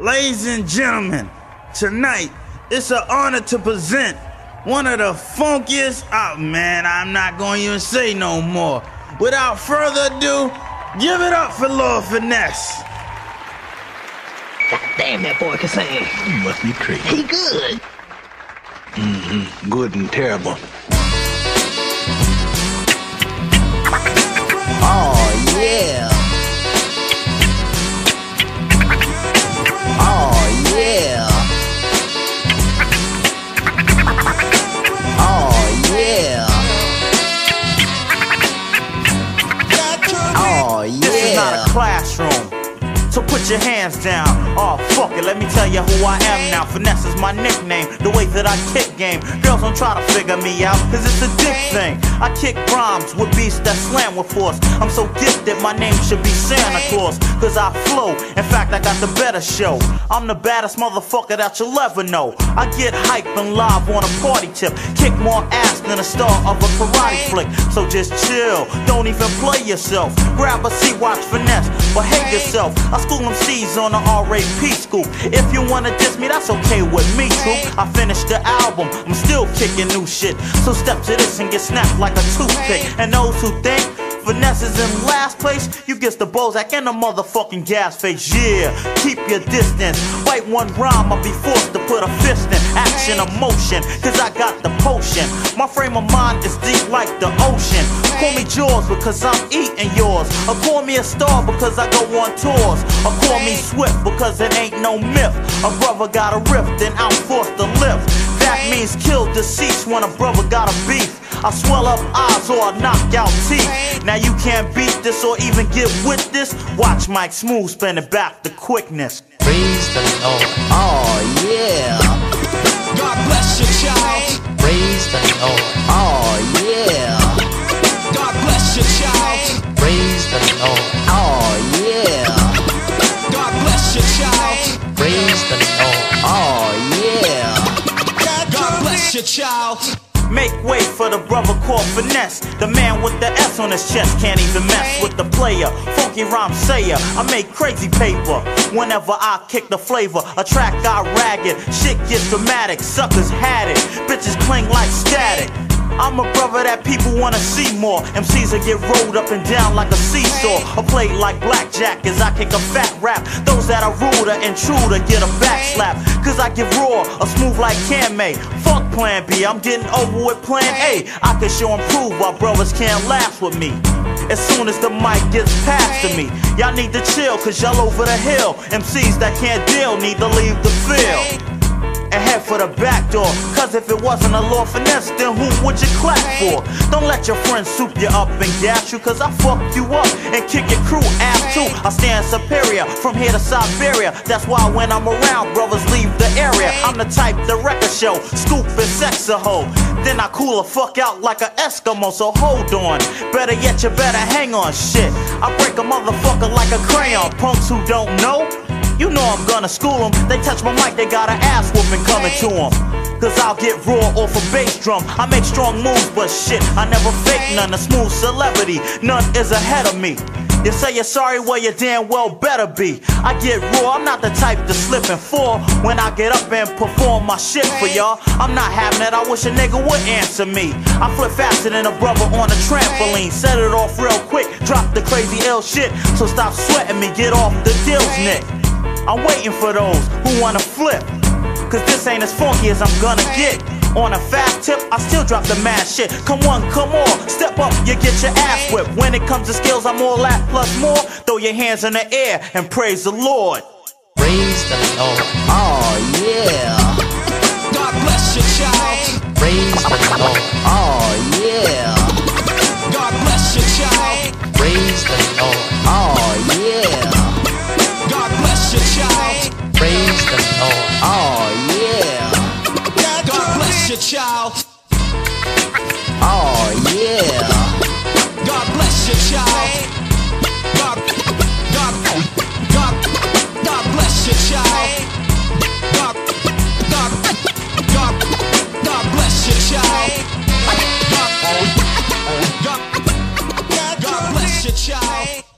Ladies and gentlemen, tonight it's an honor to present one of the funkiest. Oh man, I'm not going to even say no more. Without further ado, give it up for Lord Finesse. God damn, that boy can sing. You must be crazy. He good. Mm-hmm. Good and terrible. Oh yeah. A classroom. So put your hands down. Oh, fuck it, let me tell you who I am now. Finesse is my nickname, the way that I kick game. Girls don't try to figure me out, cause it's a dick thing. I kick rhymes with beats that slam with force. I'm so gifted, my name should be Santa Claus, cause I flow. In fact, I got the better show. I'm the baddest motherfucker that you'll ever know. I get hype and live on a party tip. Kick more ass than a star of a karate flick. So just chill, don't even play yourself. Grab a seat, watch finesse, behave yourself. I school them C's on the RAP school. If you wanna diss me, that's okay with me, too. I finished the album, I'm still kicking new shit. So step to this and get snapped like a toothpick. And those who think Finesse is in last place. You get the Bozak and the motherfucking gas face. Yeah, keep your distance. Write one rhyme, I'll be forced to put a fist in action, emotion. Cause I got the potion. My frame of mind is deep like the ocean. Call me Jaws because I'm eating yours. Or call me a star because I go on tours. Or call me Swift because it ain't no myth. A brother got a rift and I'm forced to lift. That means kill deceased when a brother got a beef. I swell up eyes or I knock out teeth. Now you can't beat this or even get with this. Watch Mike Smooth spin it back the quickness. Praise the Lord. Oh yeah. God bless you, child. Praise the Lord. Oh yeah. God bless you, child. Praise the Lord. Make way for the brother called Finesse. The man with the S on his chest can't even mess with the player. Funky rhyme sayer, I make crazy paper. Whenever I kick the flavor, a track got ragged. Shit gets dramatic, suckers had it. Bitches cling like static. I'm a brother that people wanna see more. MCs will get rolled up and down like a seesaw. I play like blackjack as I kick a fat rap. Those that are ruder and truer get a back slap. Cause I give raw, a smooth like Can May. Plan B, I'm getting over with plan A. I can show and prove why brothers can't laugh with me. As soon as the mic gets past to me, y'all need to chill, cause y'all over the hill. MCs that can't deal need to leave the field and head for the back door. Cause if it wasn't a law finesse, then who would you clap for? Don't let your friends soup you up and gas you, cause I fuck you up and kick your crew ass too. I stand superior from here to Siberia. That's why when I'm around, brothers leave the area. I'm the type the record show, scoop and sex a hoe. Then I cool a fuck out like a Eskimo, so hold on. Better yet, you better hang on shit. I break a motherfucker like a crayon. Punks who don't know, you know I'm gonna school them. They touch my mic, they got an ass whooping coming to them. Cause I'll get raw off a bass drum. I make strong moves, but shit, I never fake none. A smooth celebrity, none is ahead of me. You say you're sorry, well, you damn well better be. I get raw, I'm not the type to slip and fall when I get up and perform my shit for y'all. I'm not having it, I wish a nigga would answer me. I flip faster than a brother on a trampoline. Set it off real quick, drop the crazy ill shit. So stop sweating me, get off the deals, Nick. I'm waiting for those who wanna flip. Cause this ain't as funky as I'm gonna get. On a fast tip, I still drop the mad shit. Come on, come on, step up, you get your ass whipped. When it comes to skills, I'm all that plus more. Throw your hands in the air and praise the Lord. Praise the Lord. Oh yeah. God bless you, child. Praise the Lord. Oh yeah. God bless you, child. child. Oh, yeah. God bless your child. God, God, God, God bless your child. God, God, God, God bless your child. God, God, God God bless your child.